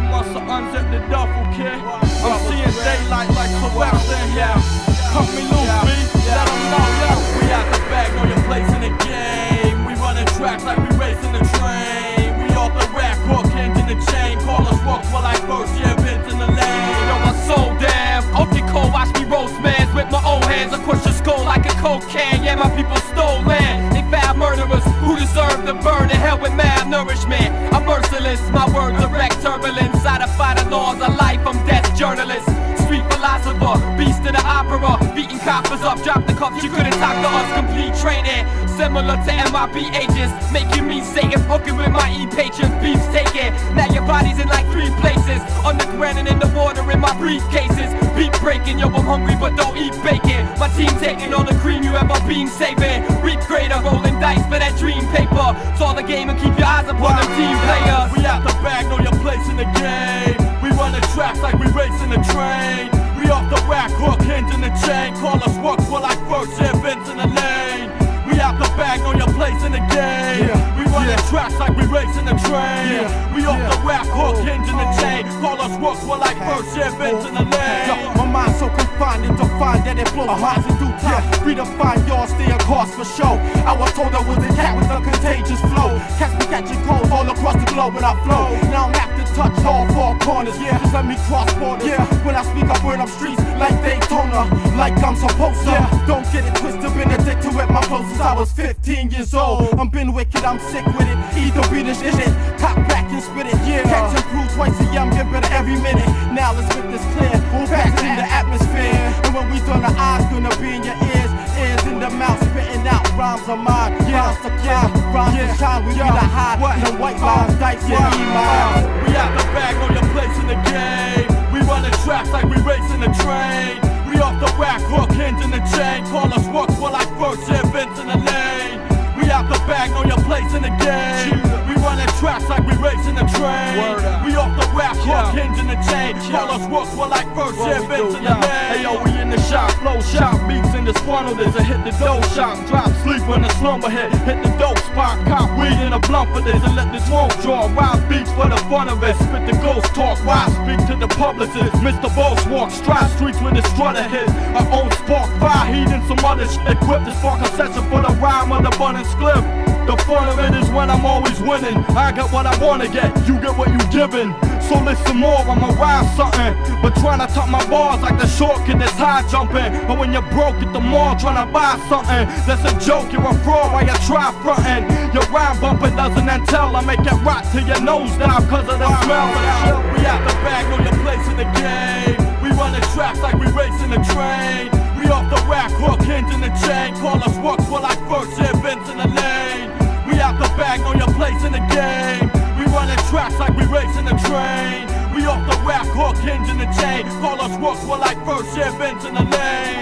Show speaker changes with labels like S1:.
S1: Alright, must unzip the duffel, kid. I'm seeing daylight like Sebastian here. Cut me loose, B. Let them know, yeah. We out the bag, know your place in the game. We running tracks like we racing the train. We off the rack, hook, hands in the chain. Call us Rockwell like first year Vince in the lane.
S2: Yo, my soul down. Okay, cold, watch me roast mans with my own hands. I crush your skull like a coke can. Yeah, my people stole land. They foul murderers who deserve to burn in hell with malnourishment. I'm merciless, my words direct turbulence. I defy the laws of life, I'm death journalist. Street philosopher, beast of the opera. Beating coppers up, drop the cuffs, you couldn't talk to us. Complete training, similar to MIB agents. Making me Satan, hooking with my e-patrons, beefs taken. Now your body's in like three places. On the ground and in the water in my briefcases. Beat breaking, yo, I'm hungry, but don't eat bacon. My team taking all the cream you ever been saving. Reap greater, rolling dice for that dream paper. All the game and keep your eyes upon
S1: tracks like we racing a train. We off the rack, hook, hinge in the chain. Call us Rockwell like first year Vince in the lane. We out the bag, know your place in the game. We running tracks like we racing a train. We off the rack, hook, hinge in the oh. chain. Call us Rockwell like first year Vince in the oh. lane.
S3: Yo, my mind so confined and defined that it flows uh-huh. lines in due time. Redefine y'all stay across for show. I was told I was a cat with a contagious flow. Catch me catching cold all across the globe when I flow. Now I'm after touch all four corners. Yeah, just let me cross borders. Yeah, when I speak, I burn up streets like Daytona, like I'm supposed to. Yeah. Don't get it twisted, was 15 years old. I'm been wicked, I'm sick with it. Either beat it, shit it, cock back and spit it. Yeah, catch and prove twice a year, I'm getting better every minute. Now let's make this clear. Back in the atmosphere, and when we done, the eyes gonna be in your ears, ears in the mouth, spitting out rhymes of mine. Rhymes to climb, rhymes to shine. We be the high, the white lines, uh, dice, yeah, E-miles.
S1: We out the bag, know your place in the game. We running tracks like we racing a train. We off the rack, hook, hinge in the chain. Call us Rockwell like first year Vince in the We the bag, know your place in the game. We tracks like we racing a train. We off the rack, hook, hinge in the chain. Call us Rockwell like first year Vince in the lane. Hey yo, we in the shop, flow shop, beats in the funnel. There's a hit the dough shop, drop sleep when the slumber hit. Hit the dope spot, cop weed in a blunt for this and let the smoke draw. Wild beats for the fun of it. Spit the ghost talk, why speak to the publicist? Mr. Boss walk, stride streets with his strutter hit. I own spark, fire heat and some other shit. Equipped to spark a session for the rhyme of the bun and spliff. The fun of it is when I'm always winning. I get what I wanna get, you get what you giving. So listen more, I'ma rhyme something. But tryna top my bars like the short kid that's high jumping. But when you're broke at the mall tryna buy something, that's a joke, you're a fraud while you try frontin'. Your rhyme bumping doesn't entail, I make it rot till your nose down cause of the smell. We out the bag, know your place in the game. We running tracks like we racing a train. We off the rack, hook, hinge in the chain. Call us Rockwell like first year Vince in the bag, know your place in the game. We running tracks like we racing a train. We off the rack, hook, hinge in the chain. Call us Rockwell like first year Vince in the lane.